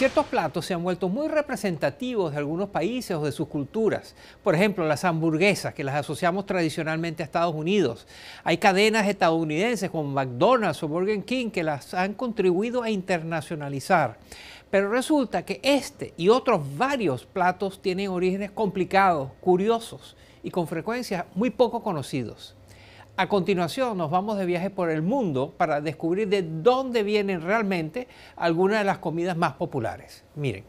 ciertos platos se han vuelto muy representativos de algunos países o de sus culturas. Por ejemplo, las hamburguesas, que las asociamos tradicionalmente a Estados Unidos. Hay cadenas estadounidenses como McDonald's o Burger King que las han contribuido a internacionalizar. Pero resulta que este y otros varios platos tienen orígenes complicados, curiosos y con frecuencia muy poco conocidos. A continuación nos vamos de viaje por el mundo para descubrir de dónde vienen realmente algunas de las comidas más populares. Miren.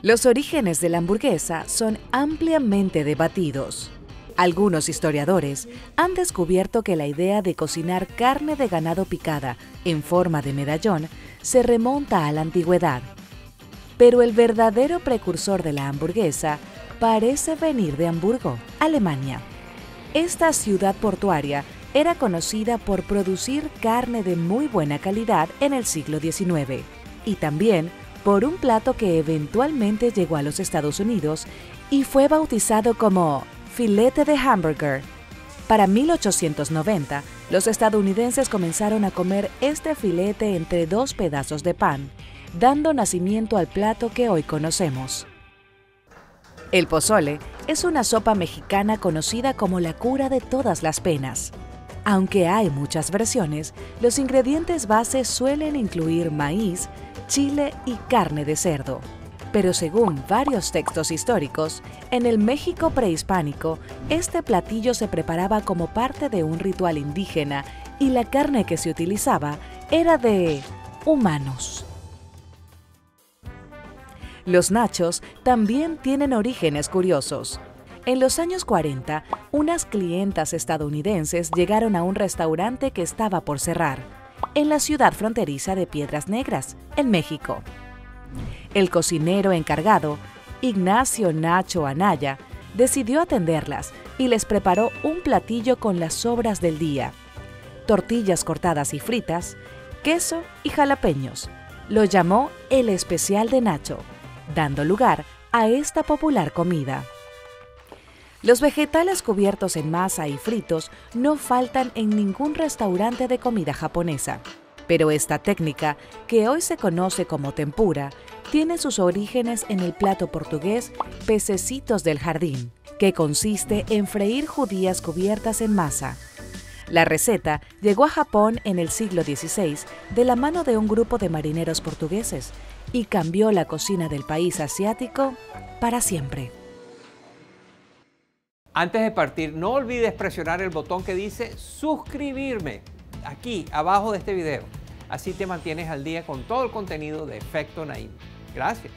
Los orígenes de la hamburguesa son ampliamente debatidos. Algunos historiadores han descubierto que la idea de cocinar carne de ganado picada en forma de medallón se remonta a la antigüedad. Pero el verdadero precursor de la hamburguesa parece venir de Hamburgo, Alemania. Esta ciudad portuaria era conocida por producir carne de muy buena calidad en el siglo XIX y también por un plato que eventualmente llegó a los Estados Unidos y fue bautizado como filete de hamburger. Para 1890, los estadounidenses comenzaron a comer este filete entre dos pedazos de pan, dando nacimiento al plato que hoy conocemos. El pozole es una sopa mexicana conocida como la cura de todas las penas. Aunque hay muchas versiones, los ingredientes base suelen incluir maíz, chile y carne de cerdo. Pero según varios textos históricos, en el México prehispánico, este platillo se preparaba como parte de un ritual indígena y la carne que se utilizaba era de humanos. Los nachos también tienen orígenes curiosos. En los años 40, unas clientas estadounidenses llegaron a un restaurante que estaba por cerrar, en la ciudad fronteriza de Piedras Negras, en México. El cocinero encargado, Ignacio Nacho Anaya, decidió atenderlas y les preparó un platillo con las sobras del día, tortillas cortadas y fritas, queso y jalapeños. Lo llamó el especial de Nacho dando lugar a esta popular comida. Los vegetales cubiertos en masa y fritos no faltan en ningún restaurante de comida japonesa, pero esta técnica, que hoy se conoce como tempura, tiene sus orígenes en el plato portugués pececitos del jardín, que consiste en freír judías cubiertas en masa. La receta llegó a Japón en el siglo XVI de la mano de un grupo de marineros portugueses y cambió la cocina del país asiático para siempre. Antes de partir, no olvides presionar el botón que dice suscribirme aquí abajo de este video. Así te mantienes al día con todo el contenido de Efecto Naim. Gracias.